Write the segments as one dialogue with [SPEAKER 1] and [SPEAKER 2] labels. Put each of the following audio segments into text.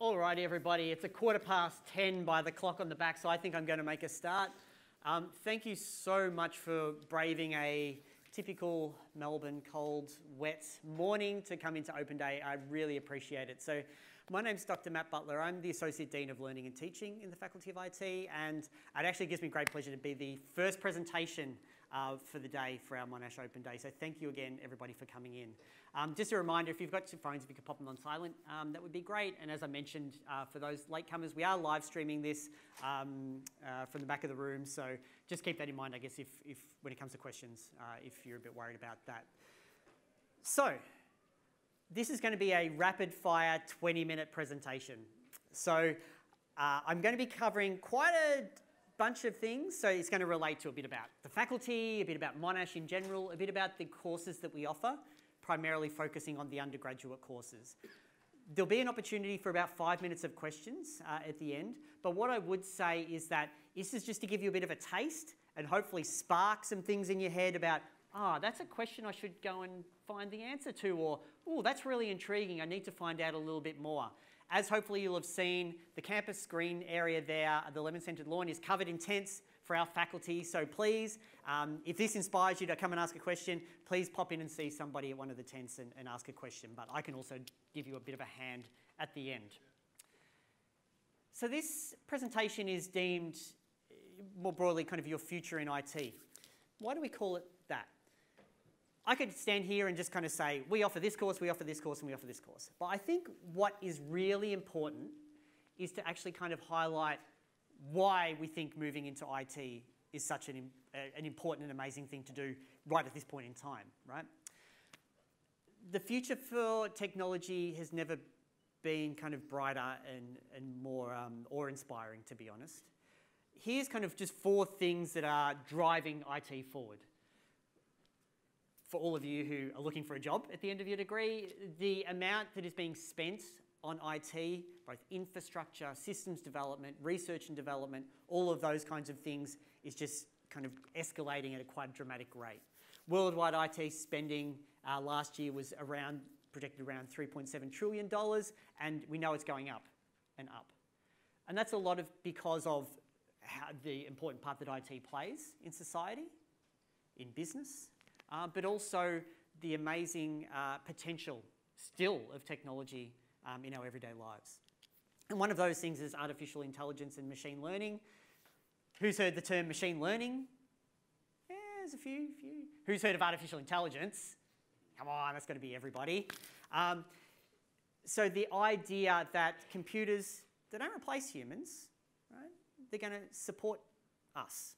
[SPEAKER 1] Alrighty, everybody, it's a quarter past 10 by the clock on the back, so I think I'm going to make a start. Um, thank you so much for braving a typical Melbourne cold, wet morning to come into Open Day. I really appreciate it. So, my name's Dr. Matt Butler. I'm the Associate Dean of Learning and Teaching in the Faculty of IT, and it actually gives me great pleasure to be the first presentation uh, for the day for our Monash Open Day. So thank you again, everybody, for coming in. Um, just a reminder, if you've got your phones, if you could pop them on silent, um, that would be great. And as I mentioned, uh, for those latecomers, we are live streaming this um, uh, from the back of the room. So just keep that in mind, I guess, if, if when it comes to questions, uh, if you're a bit worried about that. So this is going to be a rapid fire 20 minute presentation. So uh, I'm going to be covering quite a bunch of things. So it's going to relate to a bit about the faculty, a bit about Monash in general, a bit about the courses that we offer, primarily focusing on the undergraduate courses. There'll be an opportunity for about five minutes of questions uh, at the end. But what I would say is that this is just to give you a bit of a taste and hopefully spark some things in your head about, ah, oh, that's a question I should go and find the answer to, or, oh, that's really intriguing. I need to find out a little bit more. As hopefully you'll have seen, the campus green area there, the lemon-scented lawn, is covered in tents for our faculty. So please, um, if this inspires you to come and ask a question, please pop in and see somebody at one of the tents and, and ask a question. But I can also give you a bit of a hand at the end. So this presentation is deemed more broadly kind of your future in IT. Why do we call it? I could stand here and just kind of say, we offer this course, we offer this course, and we offer this course. But I think what is really important is to actually kind of highlight why we think moving into IT is such an, an important and amazing thing to do right at this point in time, right? The future for technology has never been kind of brighter and, and more um, awe-inspiring, to be honest. Here's kind of just four things that are driving IT forward for all of you who are looking for a job at the end of your degree, the amount that is being spent on IT, both infrastructure, systems development, research and development, all of those kinds of things is just kind of escalating at a quite dramatic rate. Worldwide IT spending uh, last year was around, projected around $3.7 trillion, and we know it's going up and up. And that's a lot of because of how, the important part that IT plays in society, in business, uh, but also the amazing uh, potential still of technology um, in our everyday lives. And one of those things is artificial intelligence and machine learning. Who's heard the term machine learning? Yeah, there's a few, few. Who's heard of artificial intelligence? Come on, that's got to be everybody. Um, so the idea that computers, they don't replace humans, right? They're going to support us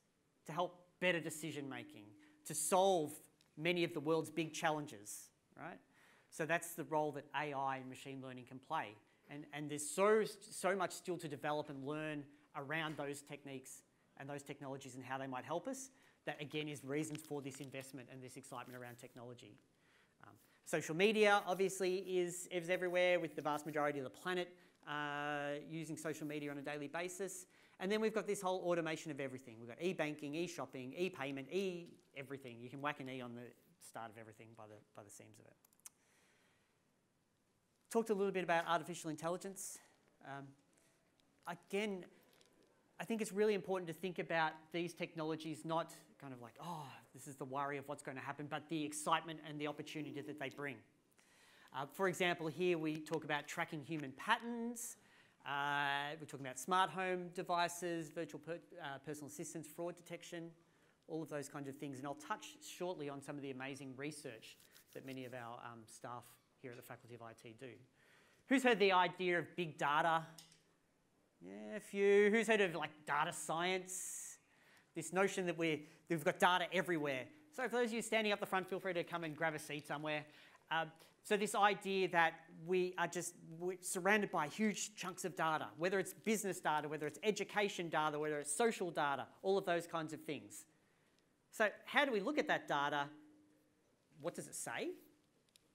[SPEAKER 1] to help better decision making, to solve many of the world's big challenges, right? So that's the role that AI and machine learning can play. And, and there's so, so much still to develop and learn around those techniques and those technologies and how they might help us. That again is reasons for this investment and this excitement around technology. Um, social media obviously is, is everywhere with the vast majority of the planet uh, using social media on a daily basis. And then we've got this whole automation of everything. We've got e-banking, e-shopping, e-payment, e-everything. You can whack an E on the start of everything by the, by the seams of it. Talked a little bit about artificial intelligence. Um, again, I think it's really important to think about these technologies not kind of like, oh, this is the worry of what's going to happen, but the excitement and the opportunity that they bring. Uh, for example, here we talk about tracking human patterns, uh, we're talking about smart home devices, virtual per, uh, personal assistants, fraud detection, all of those kinds of things. And I'll touch shortly on some of the amazing research that many of our um, staff here at the Faculty of IT do. Who's heard the idea of big data? Yeah, a few. Who's heard of like data science? This notion that we have got data everywhere. So for those of you standing up the front, feel free to come and grab a seat somewhere. Um, so this idea that we are just surrounded by huge chunks of data, whether it's business data, whether it's education data, whether it's social data, all of those kinds of things. So how do we look at that data? What does it say?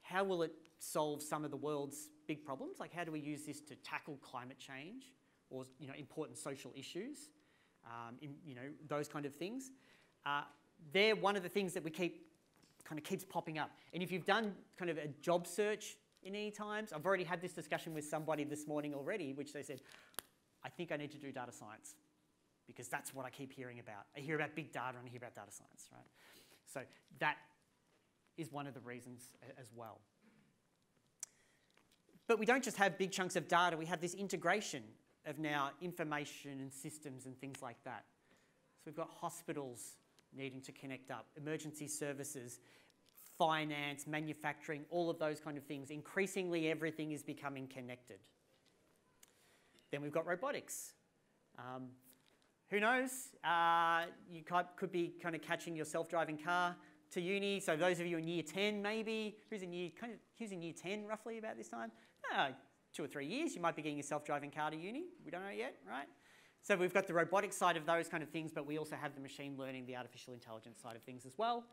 [SPEAKER 1] How will it solve some of the world's big problems? Like how do we use this to tackle climate change or you know, important social issues? Um, in, you know, those kind of things. Uh, they're one of the things that we keep kind of keeps popping up. And if you've done kind of a job search in any times. I've already had this discussion with somebody this morning already, which they said, I think I need to do data science because that's what I keep hearing about. I hear about big data and I hear about data science, right? So that is one of the reasons as well. But we don't just have big chunks of data, we have this integration of now information and systems and things like that. So we've got hospitals needing to connect up, emergency services, finance, manufacturing, all of those kind of things. Increasingly, everything is becoming connected. Then we've got robotics. Um, who knows? Uh, you could be kind of catching your self-driving car to uni. So those of you in year 10, maybe, who's in year, kind of, who's in year 10 roughly about this time? Uh, two or three years, you might be getting a self-driving car to uni. We don't know yet, right? So we've got the robotic side of those kind of things, but we also have the machine learning, the artificial intelligence side of things as well.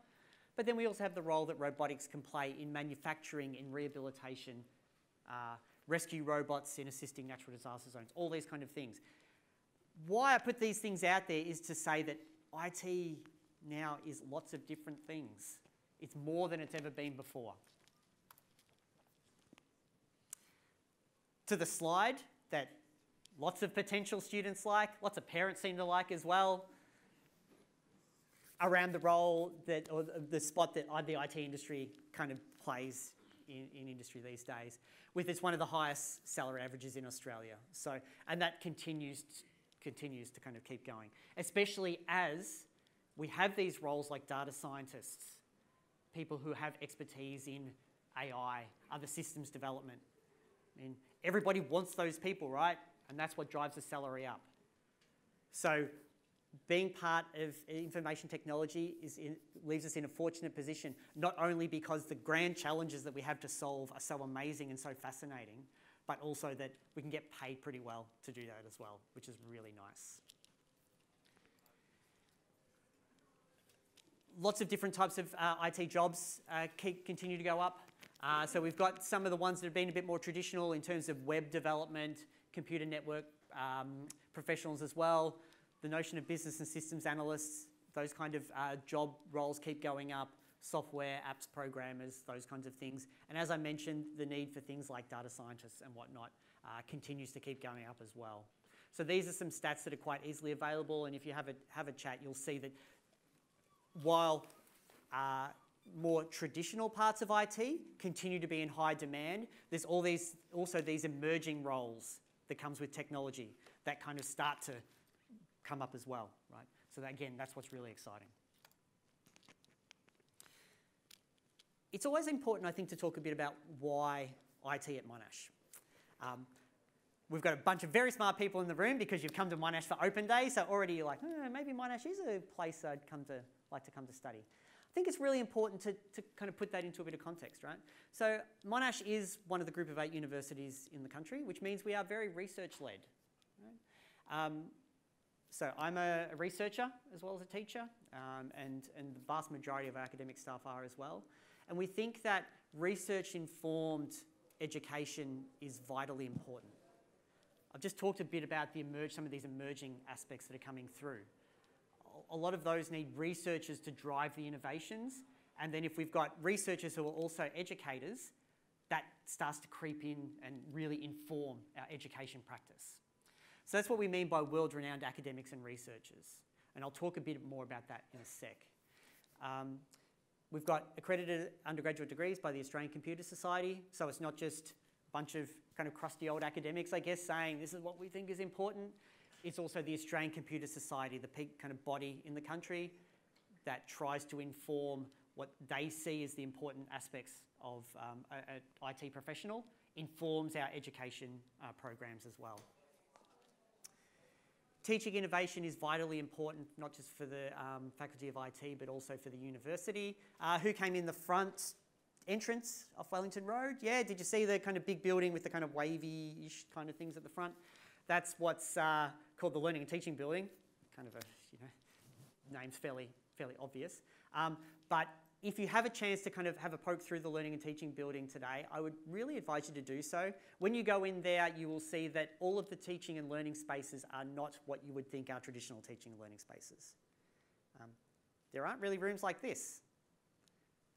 [SPEAKER 1] But then we also have the role that robotics can play in manufacturing, in rehabilitation, uh, rescue robots in assisting natural disaster zones, all these kind of things. Why I put these things out there is to say that IT now is lots of different things. It's more than it's ever been before. To the slide that lots of potential students like, lots of parents seem to like as well, around the role that, or the spot that the IT industry kind of plays in, in industry these days, with it's one of the highest salary averages in Australia. So, and that continues, continues to kind of keep going, especially as we have these roles like data scientists, people who have expertise in AI, other systems development. I mean, everybody wants those people, right? And that's what drives the salary up. So being part of information technology in, leaves us in a fortunate position, not only because the grand challenges that we have to solve are so amazing and so fascinating, but also that we can get paid pretty well to do that as well, which is really nice. Lots of different types of uh, IT jobs uh, keep, continue to go up. Uh, so we've got some of the ones that have been a bit more traditional in terms of web development, computer network um, professionals as well the notion of business and systems analysts, those kind of uh, job roles keep going up, software, apps programmers, those kinds of things. And as I mentioned, the need for things like data scientists and whatnot uh, continues to keep going up as well. So these are some stats that are quite easily available, and if you have a, have a chat, you'll see that while uh, more traditional parts of IT continue to be in high demand, there's all these, also these emerging roles that comes with technology that kind of start to come up as well, right? So that, again, that's what's really exciting. It's always important, I think, to talk a bit about why IT at Monash. Um, we've got a bunch of very smart people in the room because you've come to Monash for open day, so already you're like, oh, maybe Monash is a place I'd come to, like to come to study. I think it's really important to, to kind of put that into a bit of context, right? So Monash is one of the group of eight universities in the country, which means we are very research-led. Right? Um, so I'm a, a, researcher as well as a teacher, um, and, and the vast majority of our academic staff are as well. And we think that research-informed education is vitally important. I've just talked a bit about the emerge, some of these emerging aspects that are coming through. A lot of those need researchers to drive the innovations, and then if we've got researchers who are also educators, that starts to creep in and really inform our education practice. So that's what we mean by world-renowned academics and researchers. And I'll talk a bit more about that in a sec. Um, we've got accredited undergraduate degrees by the Australian Computer Society, so it's not just a bunch of kind of crusty old academics, I guess, saying this is what we think is important. It's also the Australian Computer Society, the peak kind of body in the country that tries to inform what they see as the important aspects of um, an IT professional, informs our education uh, programs as well. Teaching innovation is vitally important, not just for the um, Faculty of IT, but also for the university. Uh, who came in the front entrance off Wellington Road? Yeah, did you see the kind of big building with the kind of wavy-ish kind of things at the front? That's what's uh, called the Learning and Teaching Building. Kind of a, you know, name's fairly, fairly obvious. Um, but if you have a chance to kind of have a poke through the learning and teaching building today, I would really advise you to do so. When you go in there, you will see that all of the teaching and learning spaces are not what you would think are traditional teaching and learning spaces. Um, there aren't really rooms like this.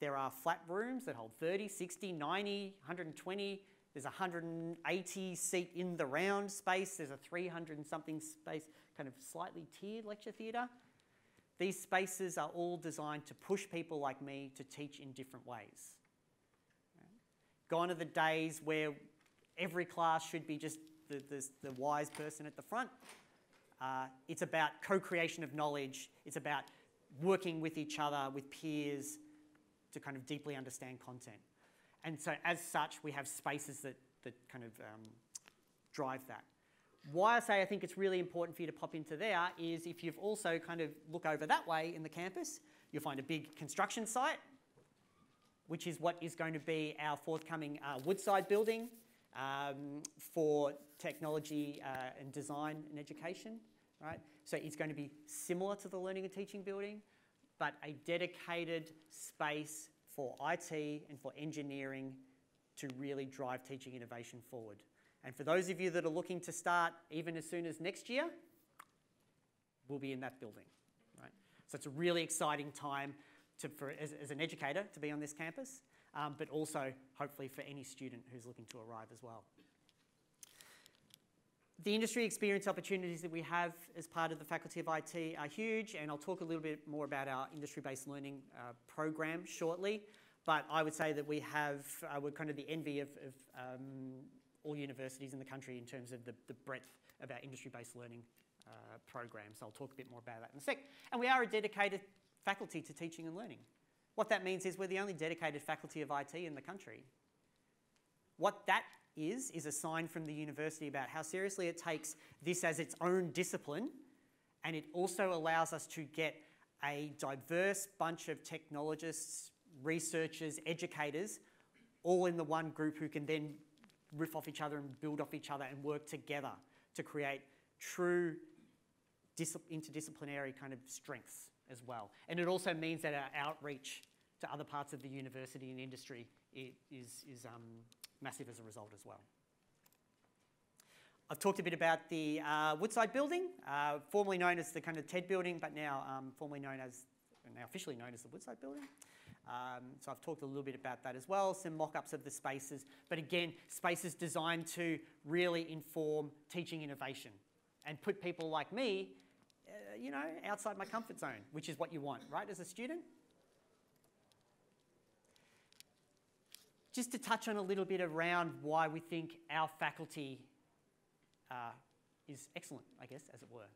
[SPEAKER 1] There are flat rooms that hold 30, 60, 90, 120. There's a 180 seat in the round space. There's a 300 and something space, kind of slightly tiered lecture theatre. These spaces are all designed to push people like me to teach in different ways. Gone are the days where every class should be just the, the, the wise person at the front. Uh, it's about co creation of knowledge, it's about working with each other, with peers, to kind of deeply understand content. And so, as such, we have spaces that, that kind of um, drive that. Why I say I think it's really important for you to pop into there is if you've also kind of look over that way in the campus, you'll find a big construction site, which is what is going to be our forthcoming uh, Woodside building um, for technology uh, and design and education, right? So it's going to be similar to the learning and teaching building, but a dedicated space for IT and for engineering to really drive teaching innovation forward. And for those of you that are looking to start even as soon as next year, we'll be in that building. Right? So it's a really exciting time to, for, as, as an educator to be on this campus, um, but also hopefully for any student who's looking to arrive as well. The industry experience opportunities that we have as part of the Faculty of IT are huge, and I'll talk a little bit more about our industry-based learning uh, program shortly. But I would say that we have, uh, we're kind of the envy of, of um, all universities in the country in terms of the, the breadth of our industry-based learning uh, programs. I'll talk a bit more about that in a sec. And we are a dedicated faculty to teaching and learning. What that means is we're the only dedicated faculty of IT in the country. What that is, is a sign from the university about how seriously it takes this as its own discipline, and it also allows us to get a diverse bunch of technologists, researchers, educators, all in the one group who can then riff off each other and build off each other and work together to create true interdisciplinary kind of strengths as well. And it also means that our outreach to other parts of the university and industry is, is um, massive as a result as well. I've talked a bit about the uh, Woodside building, uh, formerly known as the kind of TED building, but now um, formerly known as, now officially known as the Woodside building. Um, so I've talked a little bit about that as well, some mock-ups of the spaces, but again, spaces designed to really inform teaching innovation and put people like me, uh, you know, outside my comfort zone, which is what you want, right, as a student? Just to touch on a little bit around why we think our faculty uh, is excellent, I guess, as it were.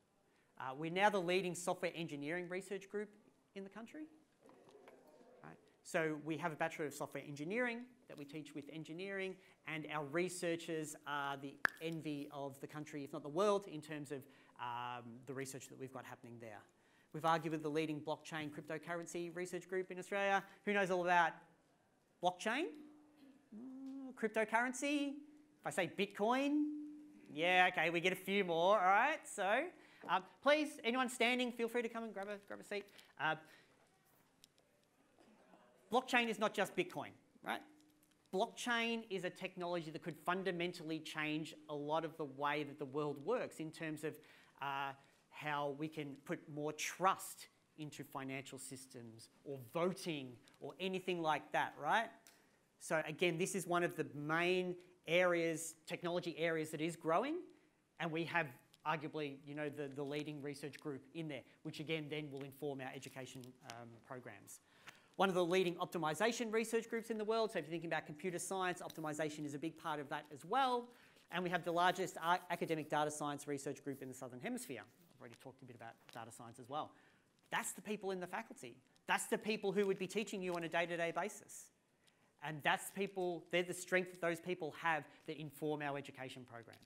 [SPEAKER 1] Uh, we're now the leading software engineering research group in the country. Right. So we have a Bachelor of Software Engineering that we teach with engineering, and our researchers are the envy of the country, if not the world, in terms of um, the research that we've got happening there. We've argued with the leading blockchain cryptocurrency research group in Australia. Who knows all about blockchain? Cryptocurrency. If I say Bitcoin, yeah, okay, we get a few more, all right? So um, please, anyone standing, feel free to come and grab a, grab a seat. Uh, blockchain is not just Bitcoin, right? Blockchain is a technology that could fundamentally change a lot of the way that the world works in terms of uh, how we can put more trust into financial systems or voting or anything like that, right? So again, this is one of the main areas, technology areas that is growing, and we have arguably, you know, the, the leading research group in there, which again then will inform our education um, programs. One of the leading optimization research groups in the world, so if you're thinking about computer science, optimization is a big part of that as well. And we have the largest academic data science research group in the Southern Hemisphere. I've already talked a bit about data science as well. That's the people in the faculty. That's the people who would be teaching you on a day-to-day -day basis. And that's people, they're the strength that those people have that inform our education programs.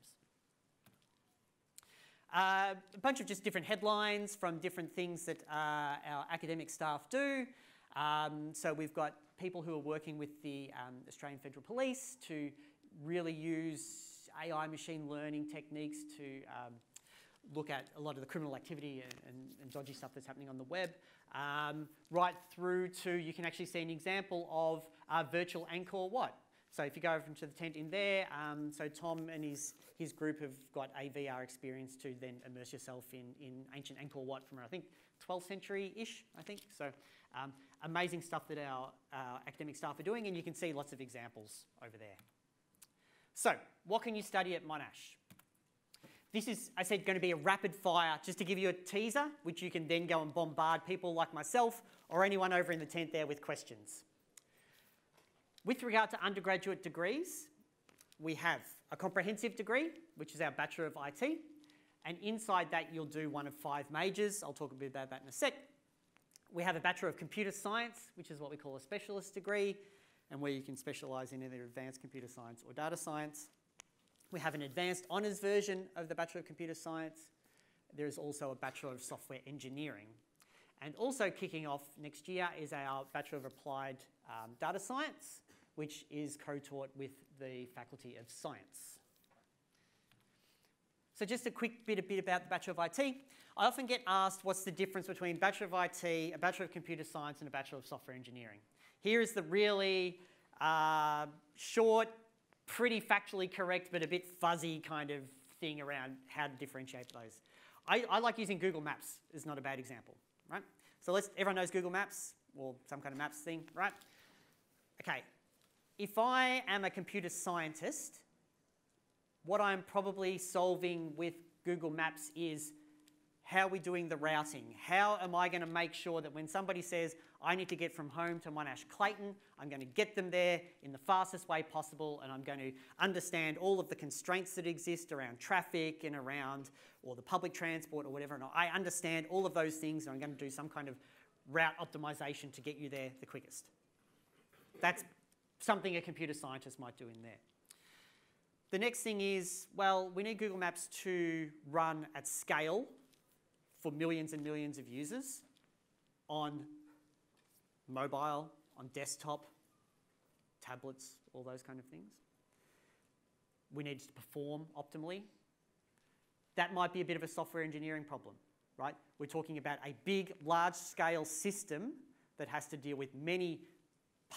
[SPEAKER 1] Uh, a bunch of just different headlines from different things that uh, our academic staff do. Um, so we've got people who are working with the um, Australian Federal Police to really use AI machine learning techniques to um, look at a lot of the criminal activity and, and, and dodgy stuff that's happening on the web, um, right through to you can actually see an example of uh, virtual Angkor Wat? So if you go over to the tent in there, um, so Tom and his, his group have got a VR experience to then immerse yourself in, in ancient Angkor Wat from, I think, 12th century-ish, I think. So um, amazing stuff that our, our academic staff are doing, and you can see lots of examples over there. So what can you study at Monash? This is, I said, going to be a rapid fire, just to give you a teaser, which you can then go and bombard people like myself or anyone over in the tent there with questions. With regard to undergraduate degrees, we have a comprehensive degree, which is our Bachelor of IT, and inside that you'll do one of five majors. I'll talk a bit about that in a sec. We have a Bachelor of Computer Science, which is what we call a specialist degree, and where you can specialise in either advanced computer science or data science. We have an advanced honours version of the Bachelor of Computer Science. There is also a Bachelor of Software Engineering. And also kicking off next year is our Bachelor of Applied um, Data Science, which is co-taught with the Faculty of Science. So just a quick bit, a bit about the Bachelor of IT. I often get asked what's the difference between Bachelor of IT, a Bachelor of Computer Science and a Bachelor of Software Engineering. Here is the really uh, short, pretty factually correct, but a bit fuzzy kind of thing around how to differentiate those. I, I like using Google Maps is not a bad example, right? So let's, everyone knows Google Maps or some kind of maps thing, right? Okay, if I am a computer scientist, what I'm probably solving with Google Maps is how are we doing the routing? How am I going to make sure that when somebody says, I need to get from home to Monash Clayton, I'm going to get them there in the fastest way possible and I'm going to understand all of the constraints that exist around traffic and around, or the public transport or whatever. And I understand all of those things and I'm going to do some kind of route optimization to get you there the quickest. That's something a computer scientist might do in there. The next thing is, well, we need Google Maps to run at scale for millions and millions of users on mobile, on desktop, tablets, all those kind of things. We need to perform optimally. That might be a bit of a software engineering problem, right? We're talking about a big, large scale system that has to deal with many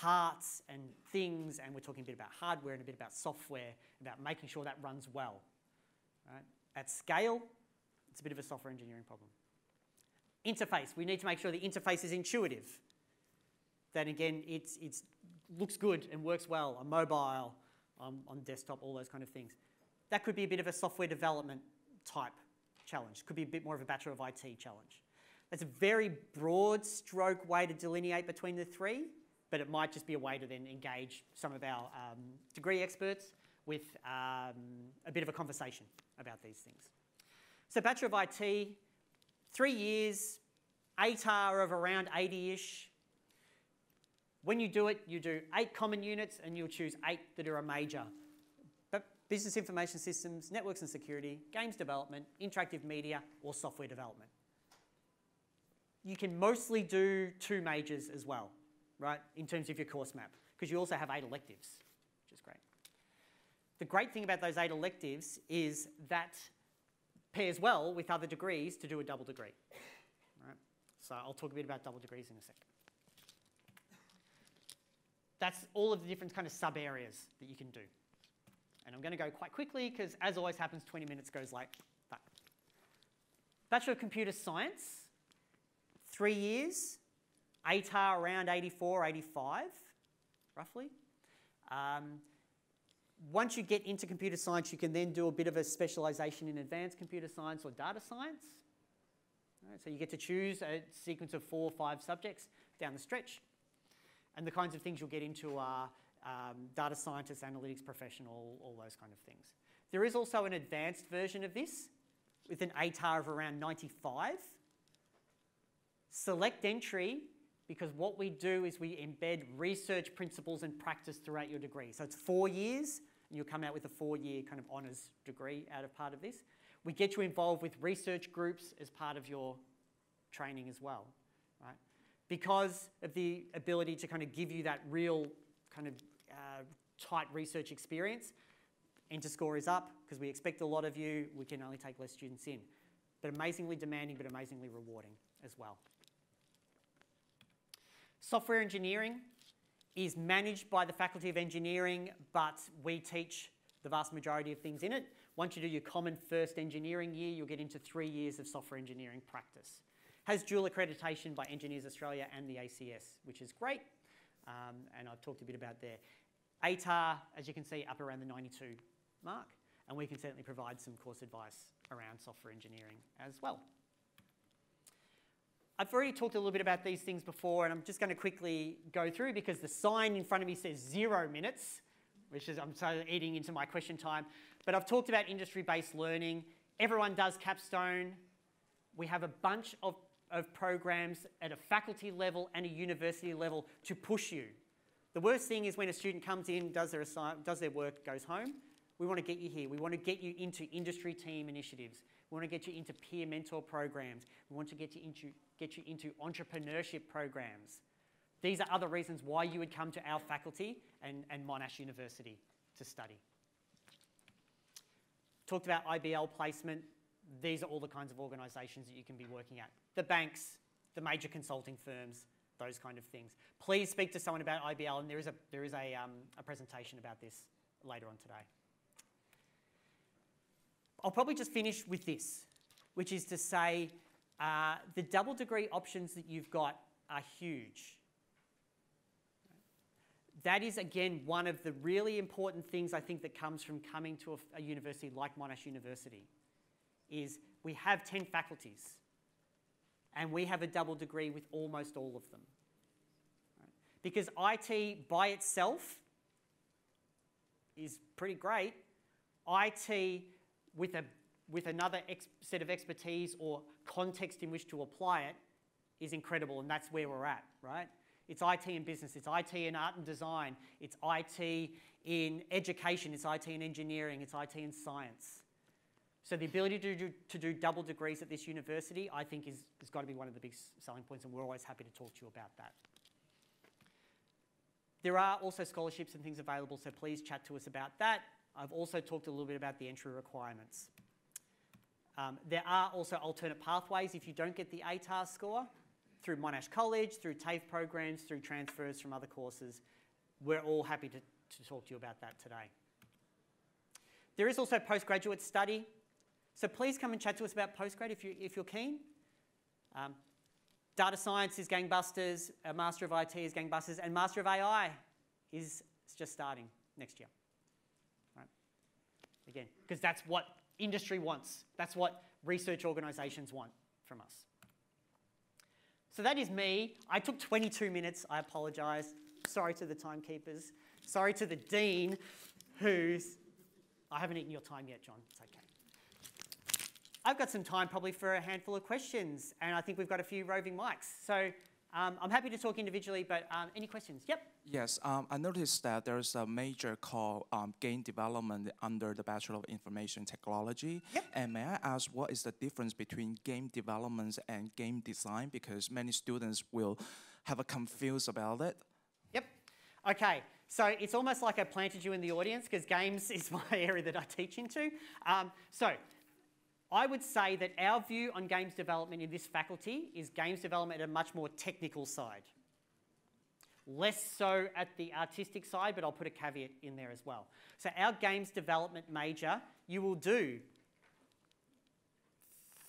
[SPEAKER 1] parts and things, and we're talking a bit about hardware and a bit about software, about making sure that runs well. Right? At scale, it's a bit of a software engineering problem. Interface, we need to make sure the interface is intuitive. That again, it it's, looks good and works well on mobile, um, on desktop, all those kind of things. That could be a bit of a software development type challenge. Could be a bit more of a Bachelor of IT challenge. That's a very broad stroke way to delineate between the three, but it might just be a way to then engage some of our um, degree experts with um, a bit of a conversation about these things. So Bachelor of IT, three years, ATAR of around 80-ish. When you do it, you do eight common units and you'll choose eight that are a major. But business information systems, networks and security, games development, interactive media, or software development. You can mostly do two majors as well, right, in terms of your course map, because you also have eight electives, which is great. The great thing about those eight electives is that pairs well with other degrees to do a double degree. Right? So I'll talk a bit about double degrees in a second. That's all of the different kind of sub areas that you can do. And I'm going to go quite quickly because, as always happens, 20 minutes goes like that. Bachelor of Computer Science, three years, ATAR around 84, 85, roughly. Um, once you get into computer science, you can then do a bit of a specialization in advanced computer science or data science. Right, so you get to choose a sequence of four or five subjects down the stretch. And the kinds of things you'll get into are um, data scientist, analytics professional, all those kind of things. There is also an advanced version of this with an ATAR of around 95. Select entry because what we do is we embed research principles and practice throughout your degree. So it's four years, and you'll come out with a four-year kind of honours degree out of part of this. We get you involved with research groups as part of your training as well, right? Because of the ability to kind of give you that real kind of uh, tight research experience, enter score is up because we expect a lot of you, we can only take less students in. But amazingly demanding, but amazingly rewarding as well. Software engineering is managed by the Faculty of Engineering, but we teach the vast majority of things in it. Once you do your common first engineering year, you'll get into three years of software engineering practice. Has dual accreditation by Engineers Australia and the ACS, which is great. Um, and I've talked a bit about there. ATAR, as you can see, up around the 92 mark. And we can certainly provide some course advice around software engineering as well. I've already talked a little bit about these things before, and I'm just going to quickly go through because the sign in front of me says zero minutes, which is I'm so eating into my question time. But I've talked about industry-based learning. Everyone does capstone. We have a bunch of, of programs at a faculty level and a university level to push you. The worst thing is when a student comes in, does their, does their work, goes home. We want to get you here. We want to get you into industry team initiatives. We want to get you into peer mentor programs. We want to get you into get you into entrepreneurship programs. These are other reasons why you would come to our faculty and, and Monash University to study. Talked about IBL placement. These are all the kinds of organisations that you can be working at. The banks, the major consulting firms, those kind of things. Please speak to someone about IBL, and there is a, there is a, um, a presentation about this later on today. I'll probably just finish with this, which is to say uh, the double degree options that you've got are huge. That is, again, one of the really important things I think that comes from coming to a, a university like Monash University is we have 10 faculties and we have a double degree with almost all of them. Because IT by itself is pretty great. IT with a with another set of expertise or context in which to apply it is incredible, and that's where we're at, right? It's IT in business, it's IT in art and design, it's IT in education, it's IT in engineering, it's IT in science. So the ability to do, to do double degrees at this university, I think, is, has got to be one of the big selling points, and we're always happy to talk to you about that. There are also scholarships and things available, so please chat to us about that. I've also talked a little bit about the entry requirements. Um, there are also alternate pathways if you don't get the ATAR score through Monash College, through TAFE programs, through transfers from other courses. We're all happy to, to talk to you about that today. There is also postgraduate study. So please come and chat to us about postgrad if, you, if you're keen. Um, data science is gangbusters, a Master of IT is gangbusters, and Master of AI is just starting next year. Again, because that's what industry wants. That's what research organisations want from us. So that is me. I took 22 minutes. I apologise. Sorry to the timekeepers. Sorry to the dean, who's. I haven't eaten your time yet, John. It's okay. I've got some time probably for a handful of questions, and I think we've got a few roving mics. So um, I'm happy to talk individually, but um, any questions? Yep.
[SPEAKER 2] Yes, um, I noticed that there's a major called um, game development under the Bachelor of Information Technology.
[SPEAKER 1] Yep.
[SPEAKER 2] And may I ask what is the difference between game development and game design? Because many students will have a confuse about it.
[SPEAKER 1] Yep. Okay. So it's almost like I planted you in the audience because games is my area that I teach into. Um, so I would say that our view on games development in this faculty is games development at a much more technical side. Less so at the artistic side, but I'll put a caveat in there as well. So our games development major, you will do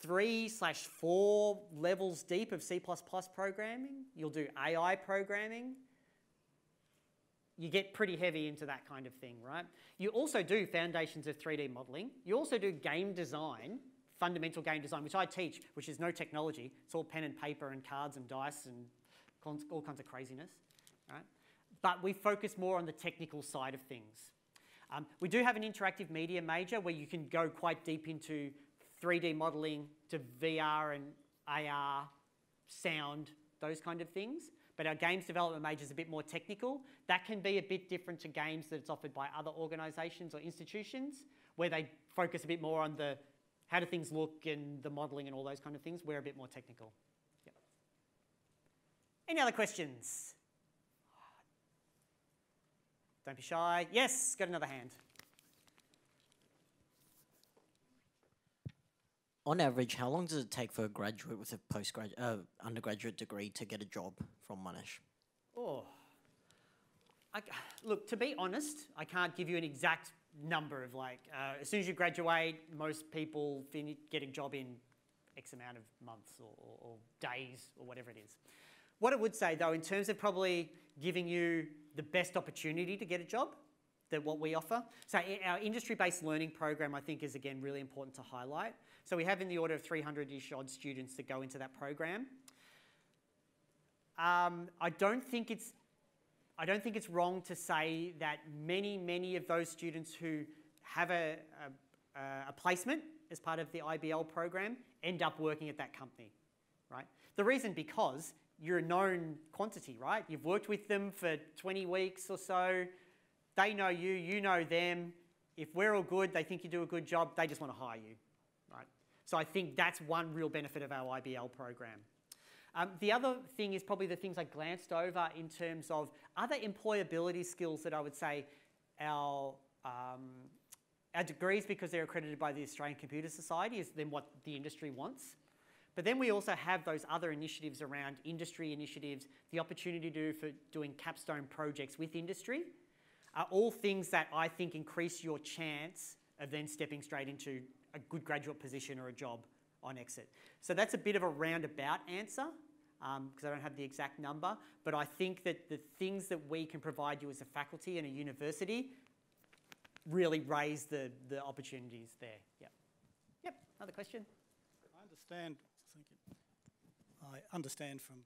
[SPEAKER 1] three slash four levels deep of C++ programming. You'll do AI programming. You get pretty heavy into that kind of thing, right? You also do foundations of 3D modeling. You also do game design, fundamental game design, which I teach, which is no technology. It's all pen and paper and cards and dice and all kinds of craziness, right? But we focus more on the technical side of things. Um, we do have an interactive media major where you can go quite deep into 3D modeling to VR and AR, sound, those kind of things. But our games development major is a bit more technical. That can be a bit different to games that's offered by other organisations or institutions where they focus a bit more on the how do things look and the modelling and all those kind of things. We're a bit more technical. Yep. Any other questions? Don't be shy. Yes, got another hand.
[SPEAKER 3] On average, how long does it take for a graduate with a postgraduate, uh, undergraduate degree to get a job from Monash?
[SPEAKER 1] Oh, I, look, to be honest, I can't give you an exact number of like, uh, as soon as you graduate, most people get a job in X amount of months or, or, or days or whatever it is. What I would say though, in terms of probably giving you the best opportunity to get a job, that what we offer. So our industry-based learning program, I think, is again really important to highlight. So we have in the order of 300-ish odd students that go into that program. Um, I don't think it's I don't think it's wrong to say that many, many of those students who have a, a, a, placement as part of the IBL program end up working at that company, right? The reason because you're a known quantity, right? You've worked with them for 20 weeks or so. They know you, you know them. If we're all good, they think you do a good job, they just want to hire you, right? So I think that's one real benefit of our IBL program. Um, the other thing is probably the things I glanced over in terms of other employability skills that I would say our, um, our degrees, because they're accredited by the Australian Computer Society, is then what the industry wants. But then we also have those other initiatives around industry initiatives, the opportunity to do for doing capstone projects with industry, are all things that I think increase your chance of then stepping straight into a good graduate position or a job on exit. So that's a bit of a roundabout answer because um, I don't have the exact number, but I think that the things that we can provide you as a faculty and a university really raise the, the opportunities there. Yep. Yep, another question?
[SPEAKER 4] I understand, thank you. I understand from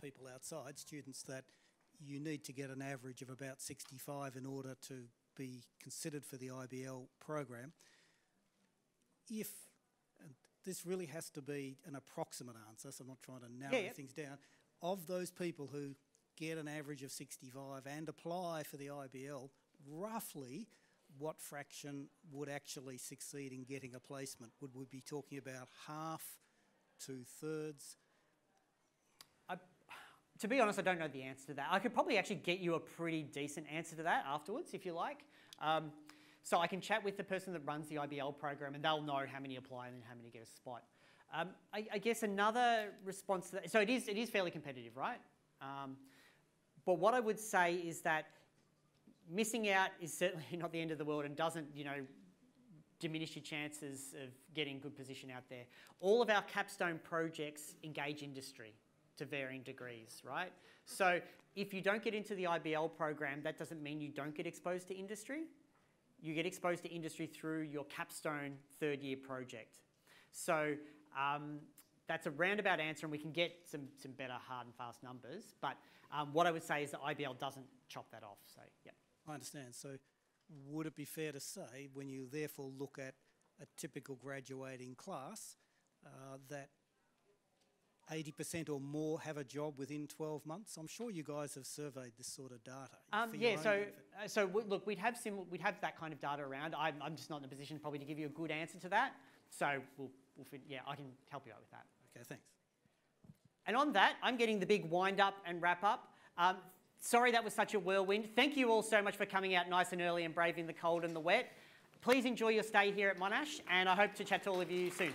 [SPEAKER 4] people outside, students, that you need to get an average of about 65 in order to be considered for the IBL program. If this really has to be an approximate answer, so I'm not trying to narrow yeah, things down. Of those people who get an average of 65 and apply for the IBL, roughly what fraction would actually succeed in getting a placement? Would we be talking about half, two thirds?
[SPEAKER 1] To be honest, I don't know the answer to that. I could probably actually get you a pretty decent answer to that afterwards, if you like. Um, so I can chat with the person that runs the IBL program and they'll know how many apply and then how many get a spot. Um, I, I, guess another response to that, so it is, it is fairly competitive, right? Um, but what I would say is that missing out is certainly not the end of the world and doesn't, you know, diminish your chances of getting a good position out there. All of our capstone projects engage industry to varying degrees, right? So if you don't get into the IBL program, that doesn't mean you don't get exposed to industry you get exposed to industry through your capstone third year project. So um, that's a roundabout answer, and we can get some, some better hard and fast numbers. But um, what I would say is that IBL doesn't chop that off. So, yeah.
[SPEAKER 4] I understand. So, would it be fair to say, when you therefore look at a typical graduating class, uh, that 80% or more have a job within 12 months? I'm sure you guys have surveyed this sort of data.
[SPEAKER 1] Um, yeah, so uh, so look, we'd have sim- we'd have that kind of data around. I'm, I'm just not in a position probably to give you a good answer to that. So we'll, we'll yeah, I can help you out with that.
[SPEAKER 4] Okay, thanks.
[SPEAKER 1] And on that, I'm getting the big wind up and wrap up. Um, sorry that was such a whirlwind. Thank you all so much for coming out nice and early and braving the cold and the wet. Please enjoy your stay here at Monash, and I hope to chat to all of you soon.